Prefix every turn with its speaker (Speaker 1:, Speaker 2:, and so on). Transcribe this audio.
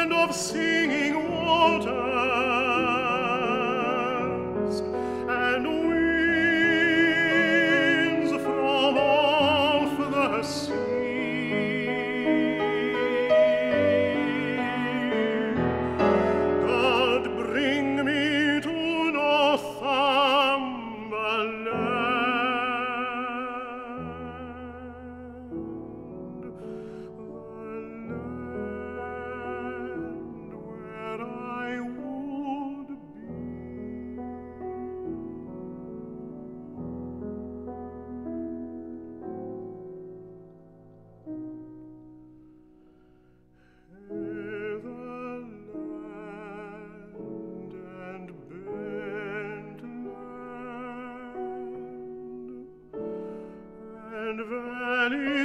Speaker 1: and of singing water. salut